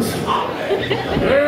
Christmas.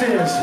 this is.